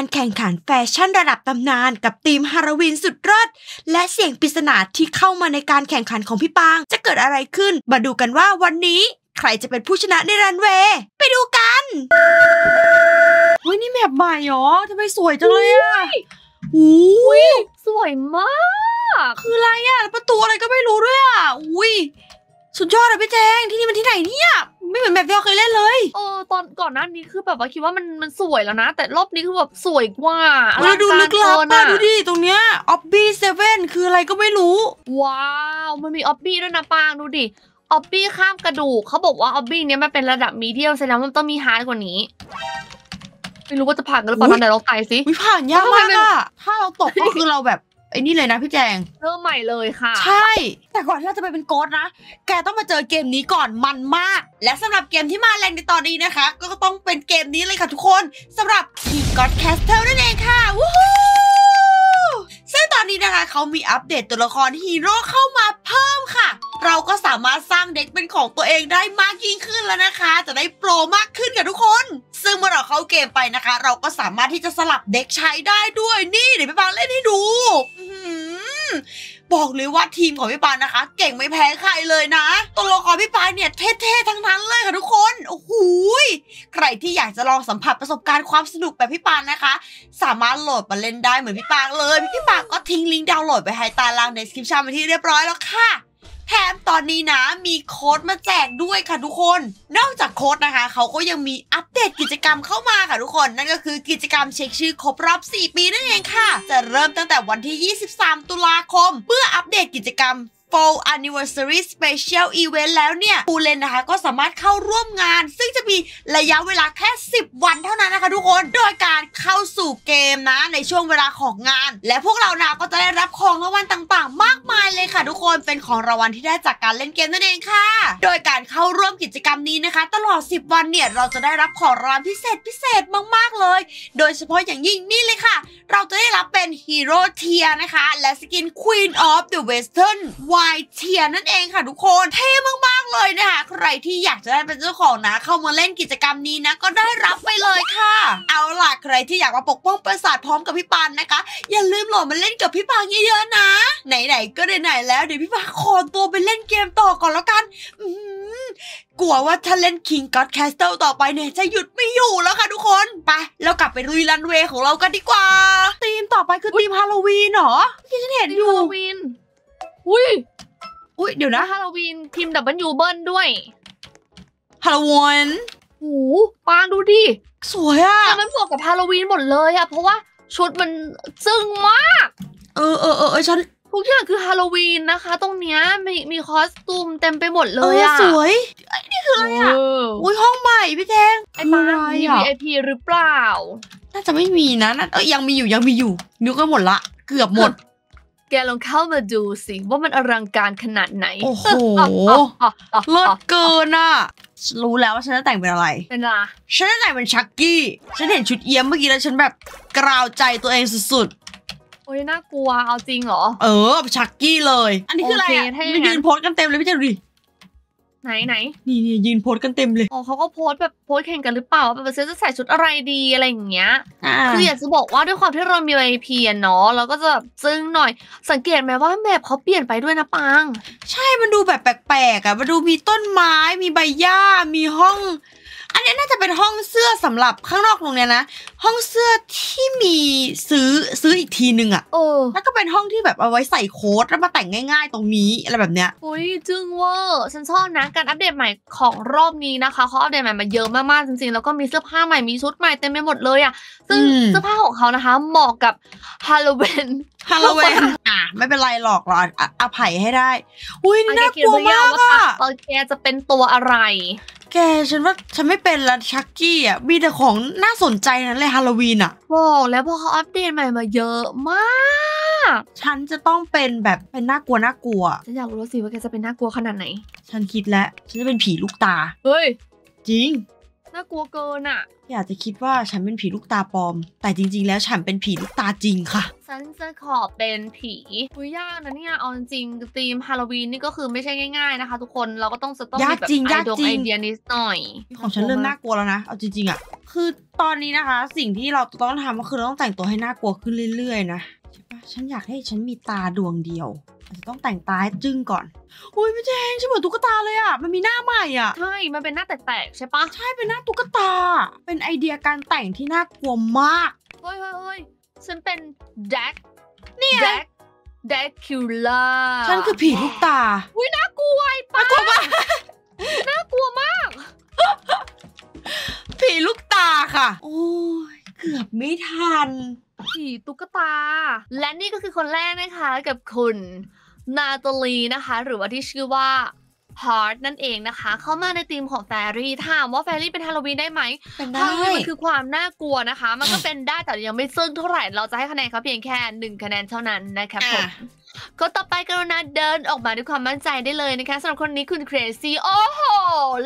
การแข่งขันแฟชั่นระดับตำนานกับทีมฮาโลวีนสุดเลิศและเสียงปริศนาที่เข้ามาในการแข่งขันของพี่ปาง จะเกิดอะไรขึ้น มาดูกันว่าวันนี้ใครจะเป็นผู้ชนะในรันเวย์ไปดูกันเฮ้ยนี่แบบใหม่หรอทำไมสวยจังเลยอะอุ้ยสวยมาก คืออะไรอะประตูอะไรก็ไม่รู้ด้วยอะอุ้ย สุดยอดอะพี่แจงที่นี่มันที่ไหนเนี่ยไม่เหมือนแบบที่เราเคยเล่นเลยเออตอนก่อนหน้านี้คือแบบว่าคิดว่ามันมันสวยแล้วนะ แต่รอบนี้คือแบบสวยกว่าอเราดูลึกลับเกินป่ะอะดูดิตรงเนี้ย obby seven คืออะไรก็ไม่รู้ ว้าว มันมี obby ด้วยนะปางดูดิ obby ข้ามกระดูกเขาบอกว่า obby เนี้ยมันเป็นระดับ medium แสดงว่ามันต้องมี hard กว่านี้ไม่รู้ว่าจะผ่านกันหรือเปล่าอุ๊ยตอนไหนเราตายสิวิผ่านยากทำไมมากมันอะถ้าเราตกก็คือเราแบบไอ้นี่เลยนะพี่แจง เริ่มใหม่เลยค่ะ ใช่ แต่ก่อนที่เราจะไปเป็น ghost นะ แกต้องมาเจอเกมนี้ก่อนมันมาก และสำหรับเกมที่มาแรงในตอนนี้นะคะ ก็ต้องเป็นเกมนี้เลยค่ะทุกคนสำหรับ King God Castle นั่นเองค่ะวู้ฮู้ซึ่งตอนนี้นะคะเขามีอัปเดตตัวละครฮีโร่เข้ามาเพิ่มค่ะ เราก็สามารถสร้างเด็กเป็นของตัวเองได้มากยิ่งขึ้นแล้วนะคะ จะได้โปรมากขึ้นกับทุกคน ซึ่งเมื่อเราเข้าเกมไปนะคะ เราก็สามารถที่จะสลับเด็กใช้ได้ด้วยนี่เดี๋ยวพี่ปางเล่นให้ดูบอกเลยว่าทีมของพี่ปานนะคะ เก่งไม่แพ้ใครเลยนะตัวละครพี่ปานเนี่ยเท่ๆทั้งนั้นเลยค่ะทุกคนโอ้โหใครที่อยากจะลองสัมผัสประสบการณ์ความสนุกแบบพี่ปานนะคะ สามารถโหลดมาเล่นได้เหมือนพี่ปางเลยพี่ปางก็ทิ้งลิงก์ดาวน์โหลดไปให้ใต้ล่างในสคริปชั่นไปที่เรียบร้อยแล้วค่ะ แถมตอนนี้นะมีโค้ดมาแจกด้วยค่ะทุกคน นอกจากโค้ดนะคะ เขาก็ยังมีอัปเดตกิจกรรมเข้ามาค่ะทุกคน นั่นก็คือกิจกรรมเช็คชื่อครบรอบ 4 ปีนั่นเองค่ะ จะเริ่มตั้งแต่วันที่ 23 ตุลาคม เพื่ออัปเดตกิจกรรม Fall Anniversary Special Event แล้วเนี่ย ผู้เล่นนะคะก็สามารถเข้าร่วมงาน ซึ่งจะมีระยะเวลาแค่ 10 วันเท่านั้นนะคะทุกคน โดยการ เข้าสู่เกมนะในช่วงเวลาของงาน และพวกเรานะก็จะได้รับของรางวัลต่างๆ มากมายเลยค่ะ ทุกคนเป็นของรางวัลที่ได้จากการเล่นเกมนั่นเองค่ะ โดยการเข้าร่วมกิจกรรมนี้นะคะ ตลอด 10 วันเนี่ยเราจะได้รับของรางวัลพิเศษพิเศษมากๆเลย โดยเฉพาะอย่างยิ่งนี่เลยค่ะ เราจะได้รับเป็นฮีโร่เทียนะคะ และสกิน Queen of the Western White เทียนั่นเองค่ะทุกคนเท่มากๆเลยนะคะใครที่อยากจะได้เป็นเจ้าของนะ เข้ามาเล่นกิจกรรมนี้นะ ก็ได้รับไปเลยค่ะ เอาล่ะใครที่อยากมาปกป้องประสาทพร้อมกับพี่ปานนะคะ อย่าลืมโหลดมาเล่นกับพี่ปางเยอะๆนะ ไหนๆก็ไหนๆแล้วเดี๋ยวพี่ปางขอตัวไปเล่นเกมต่อก่อนแล้วกันอืมกลัวว่าถ้าเล่น King God Castle ต่อไปเนี่ย จะหยุดไม่อยู่แล้วค่ะทุกคน ไป เรากลับไปลุยรันเวย์ของเรากันดีกว่าธีมต่อไปคือธีมฮาโลวีนเหรอที่ฉันเห็นเป็นอยู่ฮาโลวีนอุ้ยอุ้ยเดี๋ยวนะนะฮาโลวีนทีมดับเบิลยูเบิลด้วยฮาโลวีนโหูปางดูดิ สวยอะแต่มันเหมาะกับฮาโลวีนหมดเลยอะเพราะว่าชุดมันซึ้งมากเออเออเออเออฉันทุกอย่างคือฮาโลวีนนะคะ ตรงเนี้ยมีมีคอสตูมเต็มไปหมดเลเอยออะสวยไอ้นี่คืออะไรอะเอออุ้ยห้องใหม่พี่แจงไอ้ปางคืออะไรมีอะ VIP หรือเปล่า น่าจะไม่มีนะน่าเออยังมีอยู่ยังมีอยู่นึกก็หมดละ เกือบหมด แกลองเข้ามาดูสิว่ามันอลังการขนาดไหน โอ้โหเลิศเกินอะฉัน รู้แล้วว่าฉันจะแต่งเป็นอะไร เป็นไรฉันจะแต่งเป็นชักกี้ ฉันเห็นชุดเอี้ยมเมื่อกี้แล้วฉันแบบกราวใจตัวเองสุดโอ้ยน่ากลัว เอาจริงเหรอๆเออ ชักกี้เลย อันนี้คืออะไรโอเคอะถ้าอย่างนั้นมันยืนโพสกันเต็มเลยพี่เจดูดิ ไหนไหนนี่นี่ยืนโพสกันเต็มเลยอ๋อเขาก็โพสต์แบบโพสต์แข่งกันหรือเปล่าว่าแบบเซจะใส่ชุดอะไรดีอะไรอย่างเงี้ยอ่าคืออยากจะบอกว่าด้วยความที่เรามี VIP อะเนาะเราก็จะแบบซึ้งหน่อย สังเกตไหมว่าแมปเขาเปลี่ยนไปด้วยนะปัง ใช่มันดูแบบแปลกๆอะมันดูมีต้นไม้มีใบหญ้ามีห้อง อันนี้น่าจะเป็นห้องเสื้อสำหรับข้างนอกตรงเนี้ยนะ ห้องเสื้อที่มีซื้อซื้ออีกทีนึงอะเออแล้วก็เป็นห้องที่แบบเอาไว้ใส่โค้ดแล้วมาแต่งง่าย ๆ ตรงนี้อะไรแบบเนี้ยอุ้ยจึงเวอร์ฉันชอบนะการอัปเดตใหม่ของรอบนี้นะคะเขาอัปเดตใหม่มาเยอะมากๆจริงๆ แล้วก็มีเสื้อผ้าใหม่มีชุดใหม่เต็มไปหมดเลยอะซึ่งอืมเสื้อผ้าของเขานะคะ เหมาะกับฮาโลวีนฮาโลวีนอะไม่เป็นไรหรอกเราอะอะอภัยให้ได้ อุ้ยนี่น่ากลัวมากว่าอะเออแกจะเป็นตัวอะไร แกฉันว่าฉันไม่เป็นละชักกี้อะมีแต่ของน่าสนใจนั้นเลยฮาโลวีนอะบอกแล้วพอเขาอัปเดตใหม่มาเยอะมากฉันจะต้องเป็นแบบเป็นน่ากลัวน่ากลัวฉันอยากรู้สิว่าแกจะเป็นน่ากลัวขนาดไหน ฉันคิดแล้วฉันจะเป็นผีลูกตา เฮ้ย จริงน่ากลัวเกินอะอยากจะคิดว่าฉันเป็นผีลูกตาปลอม แต่จริง ๆ แล้วฉันเป็นผีลูกตาจริงค่ะ ฉันจะขอเป็นผีอุ้ยยากนะเนี่ยเอาจริงๆธีมฮาโลวีนนี่ก็คือไม่ใช่ง่ายๆนะคะ ทุกคนเราก็ต้องจะต้องมียากแบบจริงไอยากดงจริง ไอเดียนิดหน่อย ของฉันเริ่มน่ากลัวแล้วนะ เอาจริงๆอะคือตอนนี้นะคะ สิ่งที่เราต้องทำก็คือเราต้องแต่งตัวให้น่ากลัวขึ้นเรื่อยๆนะใช่ปะฉันอยากให้ฉันมีตาดวงเดียวอาจจะต้องแต่งตาให้จึ้งก่อน อุ้ยพี่แจงฉันเหมือนตุ๊กตาเลยอะมันมีหน้าใหม่อะใช่ มันเป็นหน้าแตกๆใช่ปะใช่เป็นหน้าตุ๊กตา เป็นไอเดียการแต่งที่น่ากลัวมาก เฮ้ยเฮ้ยเฮ้ย ฉันเป็นแดกเนี่ยแดกแดกคิวล่าฉันคือผีลูกตา อุ้ยน่ากลัวไอ้ป้าน่ากลัวมากน่ากลัวมาก ผีลูกตาค่ะ โอ้ยเกือบไม่ทัน ผีตุ๊กตา และนี่ก็คือคนแรกนะคะกับคุณนาตาลีนะคะ หรือว่าที่ชื่อว่า ฮาร์ดนั่นเองนะคะ เข้ามาในธีมของ fairy ถามว่า fairy เป็นฮาโลวีนได้ไหมเป็นฮาโลวีนได้มันคือความน่ากลัวนะคะ มันก็เป็นได้แต่ยังไม่ซึ้งเท่าไหร่เราจะให้คะแนนเขาเพียงแค่หนึ่งคะแนนเท่านั้นนะคะผมอะก็ต่อไปกรุณาเดินออกมาด้วยความมั่นใจได้เลยนะคะสำหรับคนนี้คุณเครซี่โอ้โห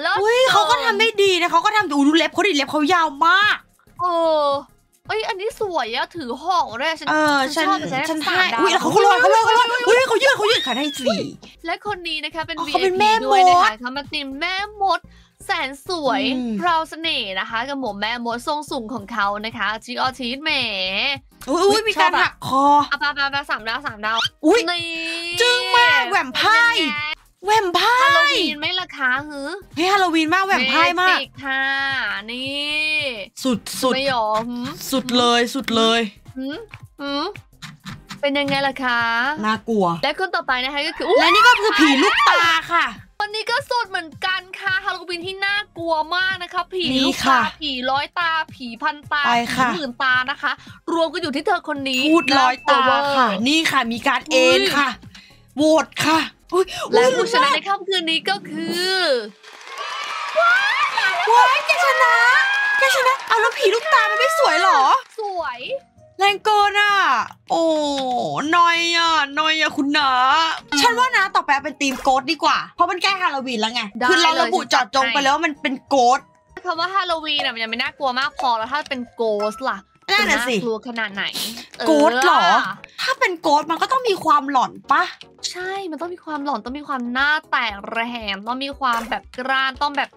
เลิศอุ้ยเขาก็ทำได้ดีนะเขาก็ทำดูดูเล็บเขาดิเล็บเขายาวมากเอ อเอ้ยอันนี้สวยอะถือห่องด้วยฉันเออฉันชอบแต่ฉันฉันสาให้มดาวอุ้ยแล้วเขาก็ลอยเขาลอยเขาลอยอุ้ยเขายืดเขายืดขาให้สี่และคนนี้นะคะเป็นอ๋อ VIP เขาเป็นแม่มดด้วยนะคะเขามาติมแม่มดแสนสวยอืมพราวเสน่ห์นะคะ กับหมวกแม่มดทรงสูงของเขานะคะจีออทีสแหมอุ้ยอุ้ยมีการหักคอเอาไปไปไปสามดาวสามดาวอุ้ยนี่จึ้งมากแหว่งไพ่ แหวมไพ่ฮาโลวีนไหม่ละคะหือเฮ้ยฮาโลวีนมากแหวมไพ่มากเจิค่ะ นี่ สุดสุดไม่ยอมหืมสุดเลยสุดเลยหืมหืมเป็นยังไงล่ะคะ น่ากลัว และคนต่อไปนะคะก็คืออุ๊ยและนี่ก็คือผีลูกตาค่ะวันนี้ก็สุดเหมือนกันค่ะฮาโลวีนที่น่ากลัวมากนะคะ ผีนี่ลูกค่ะตาผีร้อยตา ผีพันตาไปผีค่ะหมื่นตานะคะ รวมกันอยู่ที่เธอคนนี้พูดร้อยตาน่กลัวเวอร์ค่ะ นี่ค่ะมีการเอ็นค่ะ โหวตค่ะอุ้ยและอุ๊ยผู้ชนะในค่ำคืนนี้ก็คือว้ายแกชนะแกชนะเอาแล้วผีลูกตามันไม่สวยเหรอ สวย แรงเกินอะ โอ้นอยอะนอยอะคุณนาฉันว่านะต่อไปเอาเป็นธีมโกดดีกว่า เพราะมันใกล้ฮาโลวีนแล้วไงได้คือเราเลยระบุฉันเจจัอดดจงไปให้แล้วว่ามันเป็นโกดคำว่าฮาโลวีนอะมันยังไม่น่ากลัวมากพอแล้วถ้าเป็นโกสล่ะนั่นน่ะสิกลัวขนาดไหน โกสเหรอ ถ้าเป็นโกดมันก็ต้องมีความหลอนปะใช่ มันต้องมีความหลอนต้องมีความหน้าแตกระแหงต้องมีความแบบกร้านต้องแบบ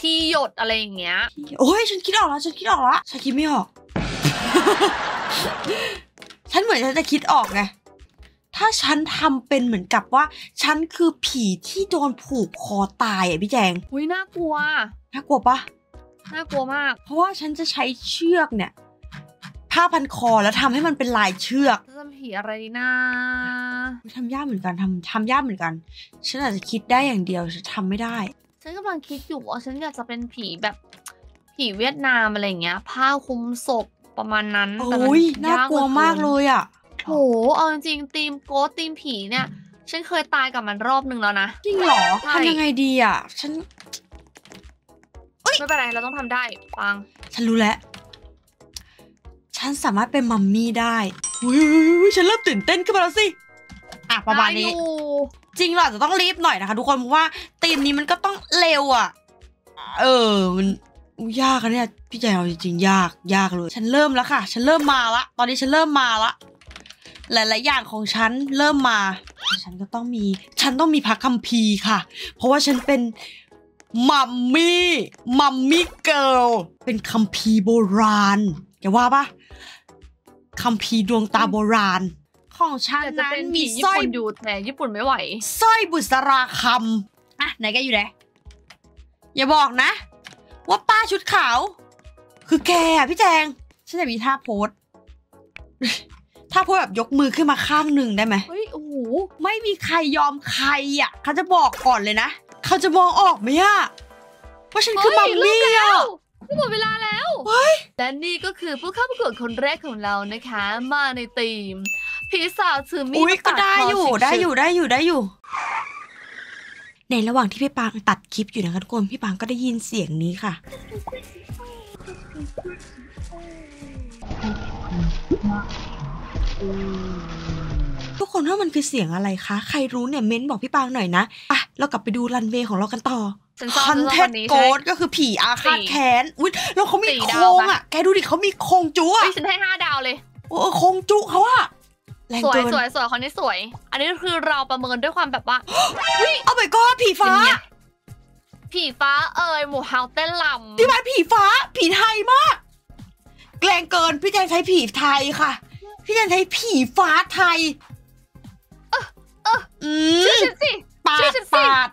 ที่หยดอะไรอย่างเงี้ย โอ้ยฉันคิดออกแล้วฉันคิดออกแล้วฉันคิดไม่ออก ฉันเหมือนฉันจะคิดออกไงถ้าฉันทำเป็นเหมือนกับว่า ฉันคือผีที่โดนผูกคอตายอะพี่แจงอุ้ยน่ากลัวน่ากลัวปะน่ากลัวมาก เพราะว่าฉันจะใช้เชือกเนี่ย ผ้าพันคอแล้วทำให้มันเป็นลายเชือกจะทำผีอะไรดีนะทำยากเหมือนกันทำทำยากเหมือนกัน ฉันอาจจะคิดได้อย่างเดียวฉันทำไม่ได้ ฉันกำลังคิดอยู่ว่าฉันอยากจะเป็นผีแบบผีเวียดนามอะไรอย่างเงี้ย ผ้าคลุมศพประมาณนั้นแต่มันโอ้ยน่ากลัวมากหเลลือกินยอะโหเอาจริงๆทีมโกสทีมผีเนี่ย ฉันเคยตายกับมันรอบหนึ่งแล้วนะจริงเหรอใช่ทำยังไงดีอะ ฉันไม่เป็นไรเราต้องทำได้ปัง ฉันรู้แล้ว ฉันสามารถเป็นมัมมี่ได้อุ้ยฉันเริ่มตื่นเต้นขึ้นมาแล้วสิ อะประมาณนี้ได้อยู่จริงเราอาจจะต้องรีบหน่อยนะคะ ทุกคนเพราะว่าธีมนี้มันก็ต้องเร็วอะ เออมันอุ๊ยยากอะเนี่ยพี่แจงเอาจริงๆยากยากเลย ฉันเริ่มแล้วค่ะ ฉันเริ่มมาละ ตอนนี้ฉันเริ่มมาละหลายๆอย่างของฉันเริ่มมา ฉันก็ต้องมี ฉันต้องมีพระคัมภีร์ค่ะ เพราะว่าฉันเป็นมัมมี่ มัมมี่เกิลเป็นคัมภีร์โบราณ อย่าว่าปะคัมภีร์ดวงตาโบราณ ของฉันแต่จะนั้นเป็นมีผีญี่สร้อยปุ่นอยู่แต่ญี่ปุ่นไม่ไหวสร้อยบุษราคำอะไหนแกอยู่ไหนอย่าบอกนะ ว่าป้าชุดขาว คือแกอะพี่แจง ฉันจะมีท่าโพสท่าโพสแบบยกมือขึ้นมาข้างหนึ่งได้ไหมเฮ้ย โอ้โห ไม่มีใครยอมใครอะ เขาจะบอกก่อนเลยนะ เขาจะมองออกไหมอะ ว่าฉันคือมัมมี่เฮ้ยอะนี่ หมดเวลาแล้วเฮ้ยและนี่ก็คือผู้เข้าประกวดคนแรกของเรานะคะ มาในทีมผีสาวถือมีดอุ้ยมาก็ปาได้คอยู่สิบได้ชึกอยู่ได้อยู่ได้อยู่ ในระหว่างที่พี่ปางตัดคลิปอยู่นะคะทุกคนพี่ปางก็ได้ยินเสียงนี้ค่ะทุกคนว่ามันคือเสียงอะไรคะ ใครรู้เนี่ยเม้นบอกพี่ปางหน่อยนะอะเรากลับไปดูรันเวย์ของเรากันต่อ ฉันชอบคอนฉันชเทอบนวันต์นี้โกใช่ดก็คือผีอาฆาตสี่แค้นอุ้ยแล้วเขามีสี่โคดาวรงปะอะ แกดูดิเขามีโครงจุเฮ้อะยฉันให้ห้าดาวเลยเออโครงจุเขาอะแรงสวยเกินสวยสวยคนนี้สวย อันนี้คือเราประเมินด้วยความแบบว่าเอาไปก็ผีฟ้าเนี่ยผีฟ้าเอ่ยหมู่เฮาเต้นลำพี่ไม้ผีฟ้า ผีไทยมาก แกลงเกินพี่แจงใช้ผีไทยค่ะ พี่แจงใช้ผีฟ้าไทยอืชื่อมฉันสิปาชื่อดฉันสิปาด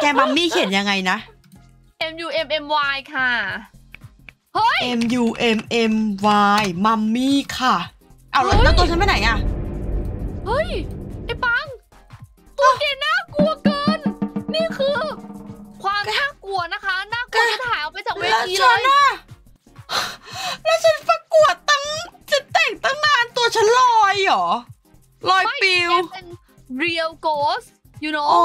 แกมัมมี่เขียนยังไงนะ M U M M Y ค่ะ M U M M Y มัมมี่ค่ะ เอาแล้วเฮ้ยแล้วตัวฉันไปไหนอะเฮ้ย ไอ้ปัง ตัวแกน่ากลัวเกิน นี่คือ ความน่ากลัวนะคะน่ากลัวจะถ่ายออกไปจากเวแล้วทีเลฉันยอะแล้วฉันประกวดตั้งจะแต่งตั้งนานตัวฉันลอยเหรอลอยปิวแกเป็น real ghost you know โอ้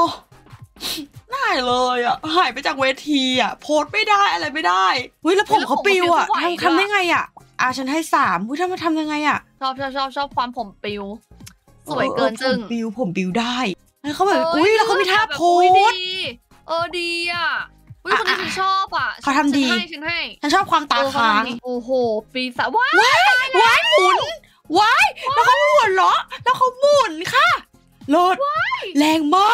ได้เลยอะหายไปจากเวทีอะ โพสต์ไม่ได้อะไรไม่ได้เฮ้ยแล้วผมเขาปิวอะแล้วผมเขาปิวทำทำได้ไงอะอะฉันให้สามอุ้ยทำมาทำยังไงอะชอบชอบชอบชอบความผมปิว สวยเกินออจึงผมปิวผมปิวได้แล้วเขาแบบอุ้ยแล้วเขามีท่าแบบโพอุ๊ยสดีต์เออดีอะอุ้ยอะคนนี้ฉันชอบอะเขาทำดีฉันให้ฉันให้ฉันชอบความตาเออเขค้างทำดีโอ้โห ปีศาจว้ายว้ายหมุนว้ายแล้วเขาหมุนเหรอ แล้วเขาหมุนค่ะโลดแรงมา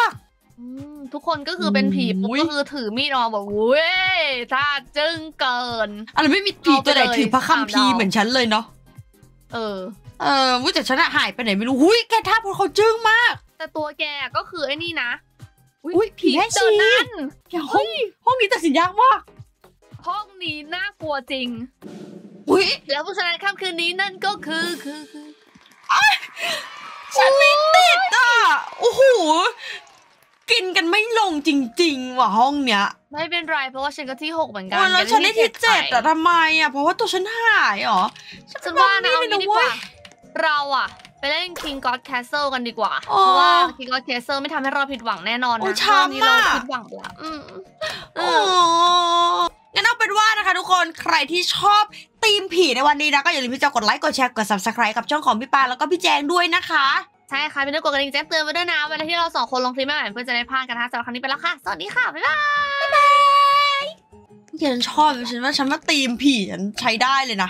กอืมทุ กคนก็คือเป็นผีปุ๊บอุ๊ยก็คือถือมีดออกมาแบบเว้ยท่าจึ้งเกินอะไรไม่มีผีตัวไหนเอาไปเลยถือพระคัมภีร์สามดาวเหมือนฉันเลยเนาะเออ เออวุ้ยแต่ฉันอะหายไปไหนไม่รู้หุ้ยแกท่าโพสต์เขาจึ้งมาก แต่ตัวแกก็คือไอ้นี่นะอุ๊ยผีแม่ชีเจอนั่นอย่าห้องห้องนี้ตัดสินยากมาก ห้องนี้น่ากลัวจริง อุ้ยแล้วผู้ชนะค่ำคืนนี้นั่นก็คือคือคือฉันไม่ติดอะ โอ้โห กินกันไม่ลงจริง ๆ ว่ะห้องเนี้ย ไม่เป็นไรเพราะว่าฉันก็ที่หกเหมือนกัโอ้ยแล้วฉันได้ที่เจ็ดแต่อะทำไมอะเพราะว่าตัวฉันหายเหรอฉันว่านะเอาไม่งี้ได้ดีกว่าเว้ยเราอะไปเล่น King God Castle กันดีกว่าอ๋อเพราะว่า King God Castle ไม่ทำให้เราผิดหวังแน่นอนโอ้นะยช้ำรอบนี้เราอะผิดหวังไปแล้วอืมโอ้งั้นเอาเป็นว่านะคะทุกคนใครที่ชอบธีมผีในวันนี้นะ ก็อย่าลืมที่จะกดไลค์กดแชร์กด subscribe กับช่องของพี่ปาแล้วก็พี่แจงด้วยนะคะ ใช่ค่ะพี่นึกกดกระดิ่งแจ้งเตือนไว้ด้วยนะเวลาที่เราสองคนลงคลิปใหม่ๆเพื่อจะได้พลาดกันนะคะสำหรับครั้งนี้ไปแล้วค่ะ สวัสดีค่ะ บ๊ายบายฉันชอบฉันว่าฉันว่าตีมผีฉันใช้ได้เลยนะ